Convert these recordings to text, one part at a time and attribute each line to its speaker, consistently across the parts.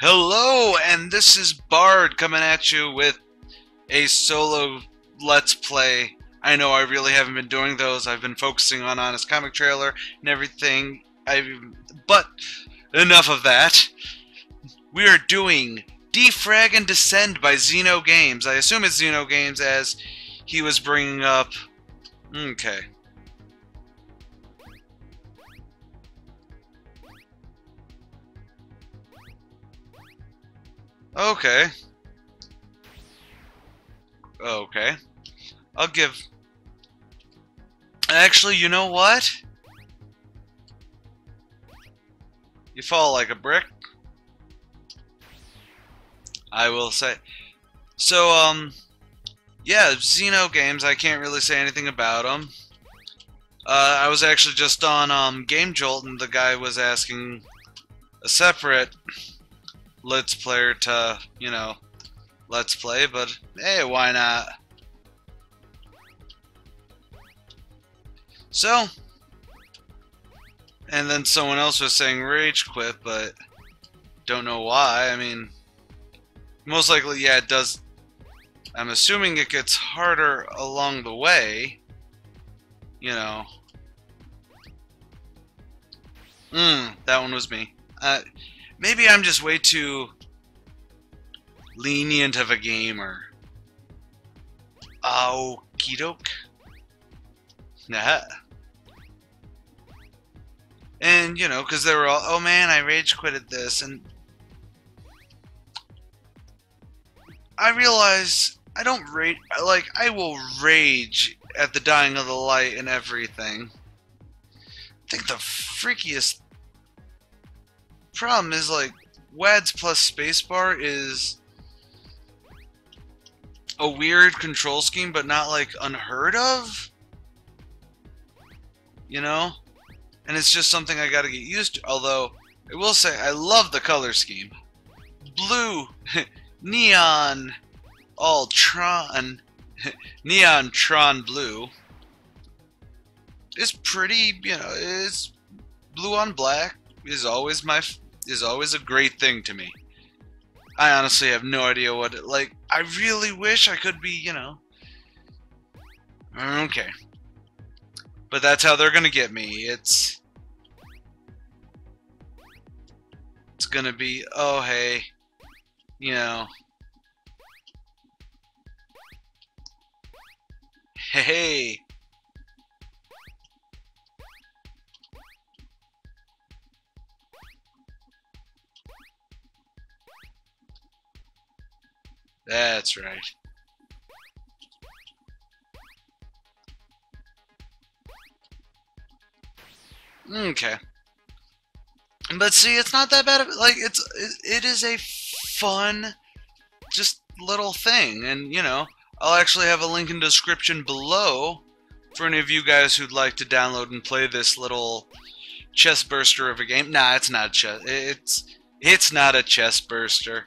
Speaker 1: Hello, and this is Bard coming at you with a solo Let's Play. I know I really haven't been doing those. I've been focusing on Honest Comic Trailer and everything. I, but enough of that. We are doing Defrag and Descend by ZenoGames. I assume it's ZenoGames as he was bringing up. Okay. Okay. Okay. I'll give... Actually, you know what? You fall like a brick. I will say. So, um... Yeah, ZenoGames, I can't really say anything about them. Uh, I was actually just on um, Game Jolt, and the guy was asking a separate Let's Player to, you know, Let's Play, but hey, why not? So, and then someone else was saying Rage Quit, but don't know why. I mean, most likely, yeah, it does. I'm assuming it gets harder along the way. You know. Hmm, that one was me. Uh, maybe I'm just way too lenient of a gamer. Okie doke. Nah. And, you know, because they were all, oh man, I rage quitted this. And I realize I don't rage, like, I will rage at the dying of the light and everything. I think the freakiest problem is like WADS plus spacebar is a weird control scheme, but not like unheard of. You know? And it's just something I gotta get used to. Although, I will say, I love the color scheme. Blue, neon, all Tron, neon Tron blue. It's pretty, you know, it's blue on black is always my is always a great thing to me. I honestly have no idea what it like. I really wish I could be, you know. Okay. But that's how they're gonna get me. It's it's gonna be oh hey, you know. Hey. That's right. Okay. But see, it's not that bad. Of, like, it's it, it is a fun, just little thing, and you know, I'll actually have a link in description below for any of you guys who'd like to download and play this little chest burster of a game. Nah, it's not chest. It's it's not a chest burster.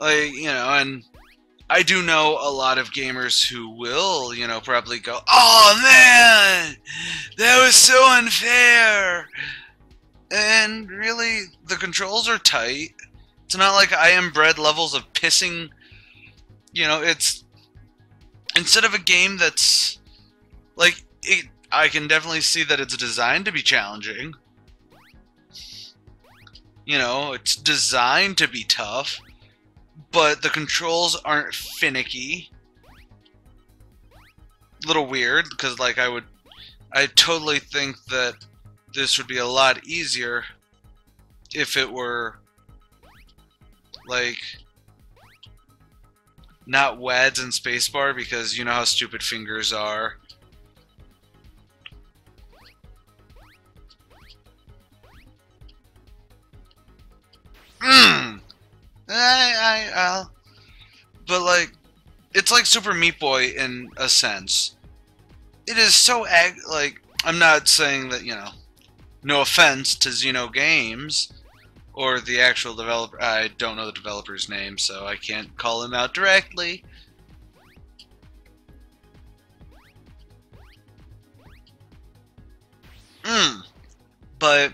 Speaker 1: Like, you know, and I do know a lot of gamers who will, you know, probably go, "Oh man, that was so unfair." And really, the controls are tight. It's not like I am bred levels of pissing. You know, it's instead of a game that's like it, I can definitely see that it's designed to be challenging. You know, it's designed to be tough but the controls aren't finicky. A little weird, because like I would, I totally think that this would be a lot easier if it were like not WADS and spacebar because you know how stupid fingers are. I, I, I'll, but like, it's like Super Meat Boy in a sense. It is so ag like I'm not saying that you know, no offense to ZenoGames or the actual developer. I don't know the developer's name, so I can't call him out directly. Hmm. But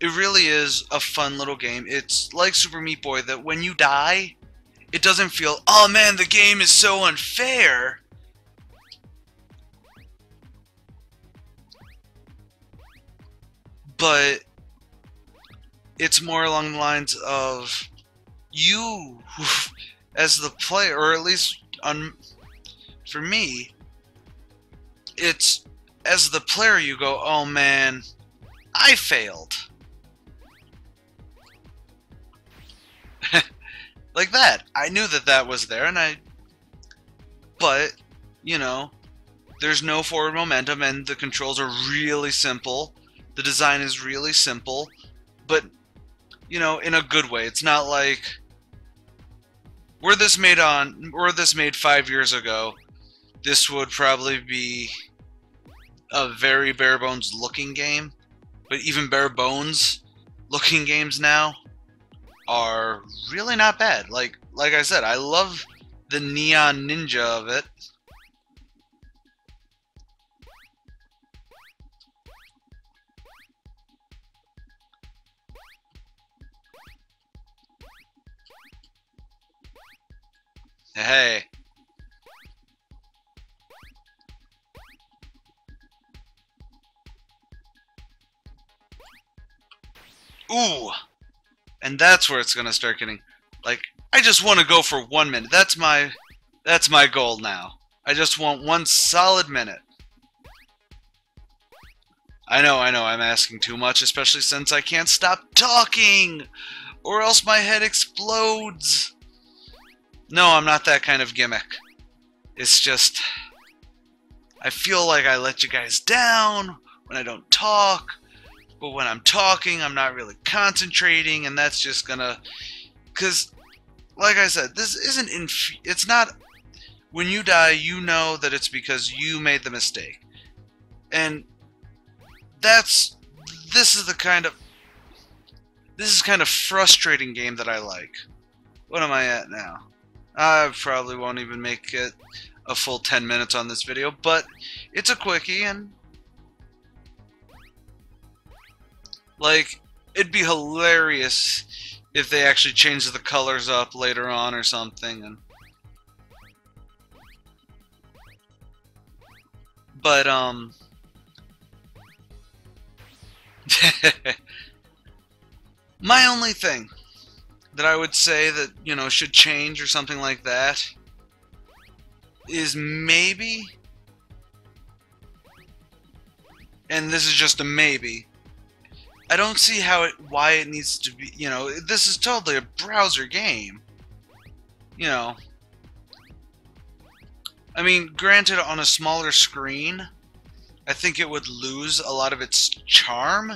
Speaker 1: it really is a fun little game. It's like Super Meat Boy that when you die, it doesn't feel, oh man, the game is so unfair. But it's more along the lines of you, as the player, or at least on, for me, it's as the player you go, oh man, I failed. Like that. I knew that that was there, and I. But, you know, there's no forward momentum, and the controls are really simple. The design is really simple, but, you know, in a good way. It's not like. Were this made on. Were this made five years ago, this would probably be a very bare bones looking game. But even bare bones looking games now are really not bad. Like like I said, I love the neon ninja of it. Hey. Ooh. And that's where it's to start getting like I just want to go for 1 minute. That's my that's my goal now. I just want one solid minute. I know, I know, I'm asking too much, especially since I can't stop talking, or else my head explodes. No, I'm not that kind of gimmick. It's just, I feel like I let you guys down when I don't talk, but when I'm talking, I'm not really concentrating, and that's just gonna, because, like I said, this isn't inf. It's not. When you die, you know that it's because you made the mistake, and that's. This is the kind of. This is kind of frustrating game that I like. What am I at now? I probably won't even make it a full 10 minutes on this video, but it's a quickie and Like, it'd be hilarious if they actually changed the colors up later on or something. And But, um... My only thing that I would say that, you know, should change or something like that is maybe and this is just a maybe I don't see how it why it needs to be. You know, this is totally a browser game. You know, I mean, granted, on a smaller screen, I think it would lose a lot of its charm.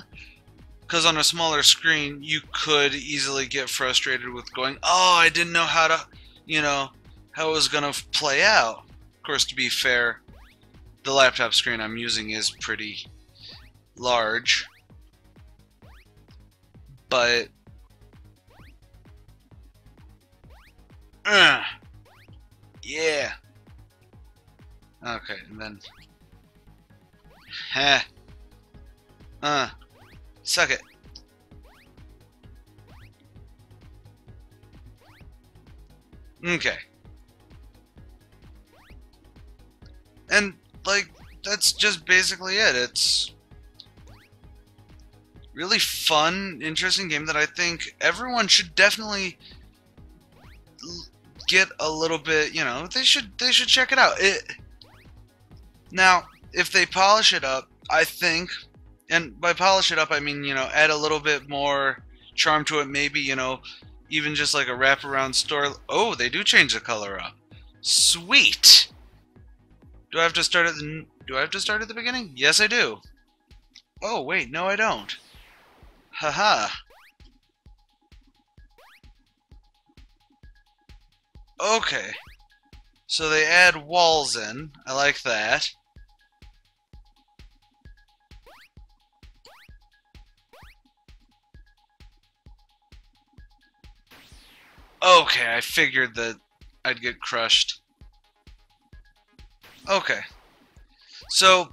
Speaker 1: Because on a smaller screen, you could easily get frustrated with going, "Oh, I didn't know how to, you know, how it was gonna play out." Of course, to be fair, the laptop screen I'm using is pretty large but uh, yeah. Okay, and then Heh. Uh suck it. Okay. And like that's just basically it. It's really fun, interesting game that I think everyone should definitely get a little bit. You know, they should they should check it out. It now, if they polish it up, I think, and by polish it up, I mean you know add a little bit more charm to it. Maybe you know even just like a wraparound story. Oh, they do change the color up. Sweet. Do I have to start at the Do I have to start at the beginning? Yes, I do. Oh, wait, no I don't. Haha. Okay. So they add walls in. I like that. Okay, I figured that I'd get crushed. Okay. So,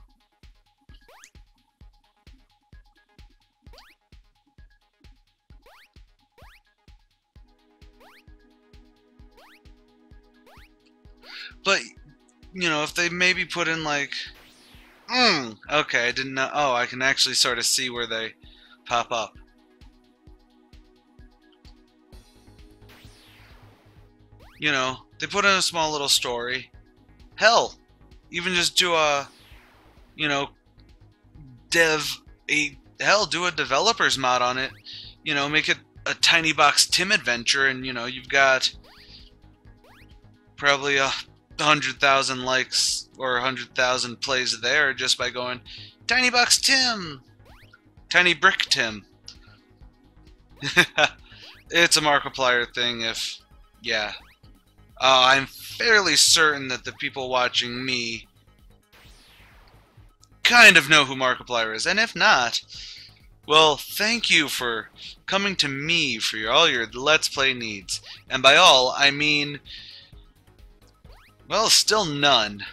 Speaker 1: But you know, if they maybe put in like, mm, okay, I didn't know. Oh, I can actually sort of see where they pop up. You know, they put in a small little story. Hell, even just do a, you know, dev a hell do a developer's mod on it. You know, make it a tiny box Tim adventure, and you know you've got probably a hundred thousand likes or a hundred thousand plays there just by going tiny box Tim, tiny brick Tim. it's a Markiplier thing. If yeah, uh, I'm fairly certain that the people watching me kind of know who Markiplier is, and if not, well, thank you for coming to me for your, all your Let's Play needs. And by all, I mean, well, still none.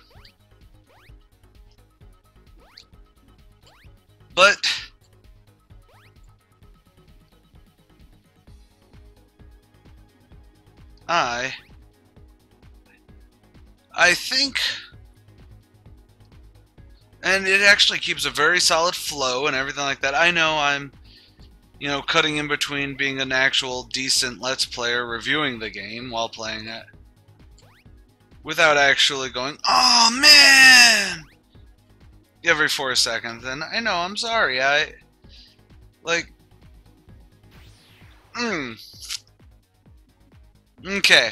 Speaker 1: But... I... I think and it actually keeps a very solid flow and everything like that. I know I'm, you know, cutting in between being an actual decent Let's Player reviewing the game while playing it, without actually going, "Oh man!" every four seconds. And I know I'm sorry. I like, hmm. Okay,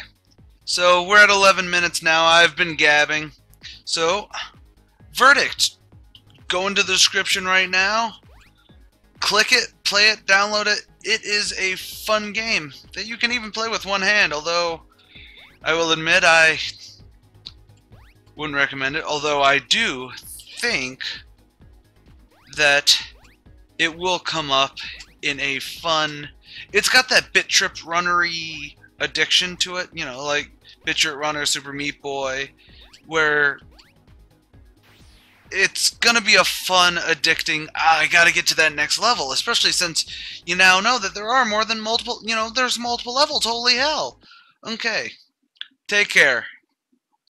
Speaker 1: so we're at 11 minutes now. I've been gabbing. So, verdict go into the description right now, click it, play it, download it. It is a fun game that you can even play with one hand, although I will admit I wouldn't recommend it, although I do think that it will come up in a fun... It's got that Bit Trip runnery addiction to it, you know, like Bit Trip Runner, Super Meat Boy, where it's going to be a fun, addicting, ah, I got to get to that next level, especially since you now know that there are more than multiple, you know, there's multiple levels. Holy hell. Okay. Take care.